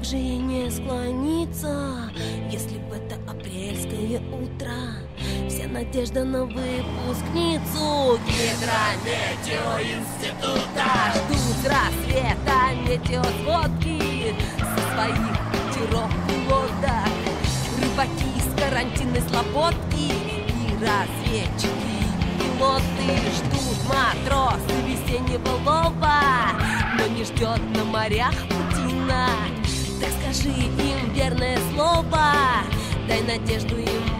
как же и не склониться, если в это апрельское утро Вся надежда на выпускницу. Гидрометеоинститута. Ждут рассвета метеосводки Со своих катеров лодок Рыбаки из карантинной слободки И разведчики, пилоты. Ждут матросы весеннего лова Но не ждет на морях Путина Так скажи им верное слово Дай надежду им,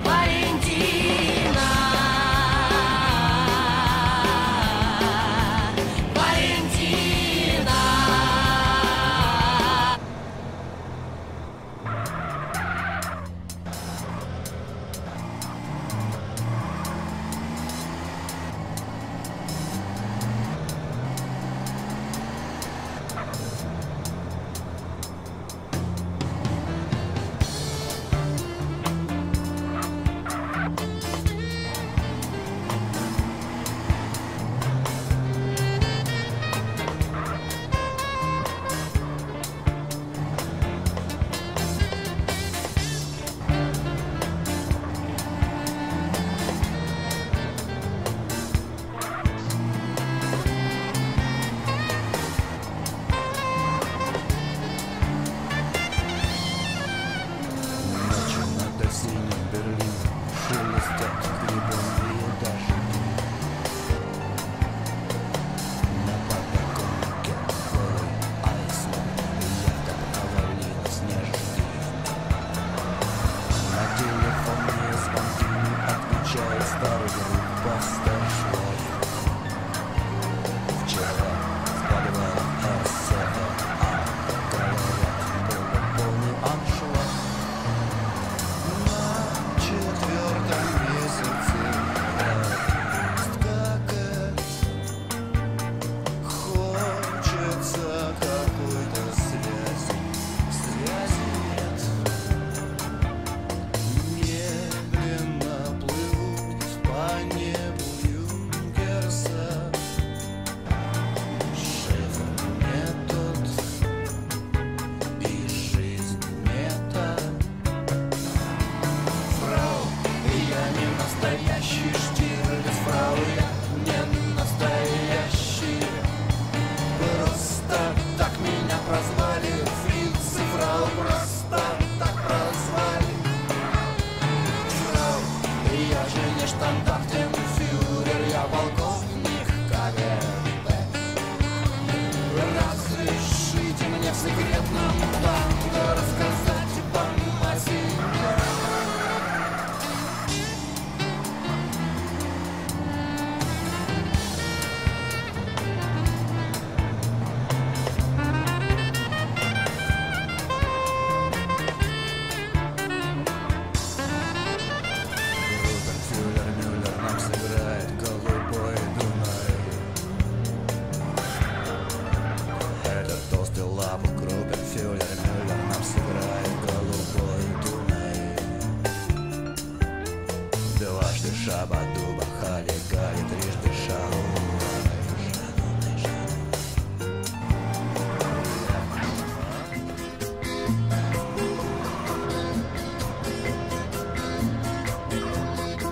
now. Шабадуба, гали, трижды шау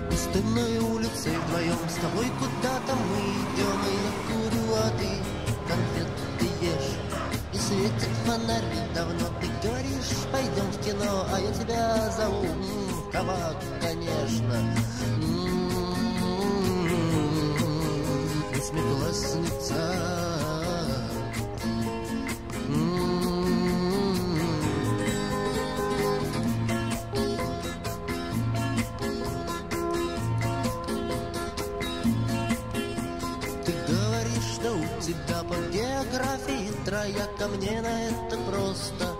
Пустынной улицей вдвоем с тобой куда-то мы идем И я курю, а ты ешь И светит фонарь, давно ты говоришь Пойдем в кино, а я тебя зову Кабак, конечно. Восьмиклассница Ты говоришь, что у тебя по географии трояка Мне на это просто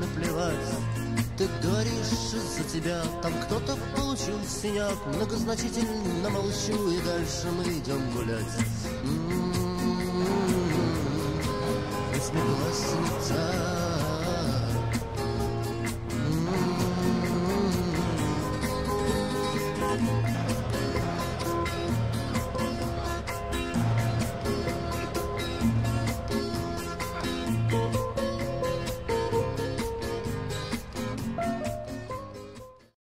наплевать Ты говоришь, из-за тебя. Там кто-то получил синяк Многозначительно молчу, и дальше мы идем гулять. М-м-м. Восьмиклассница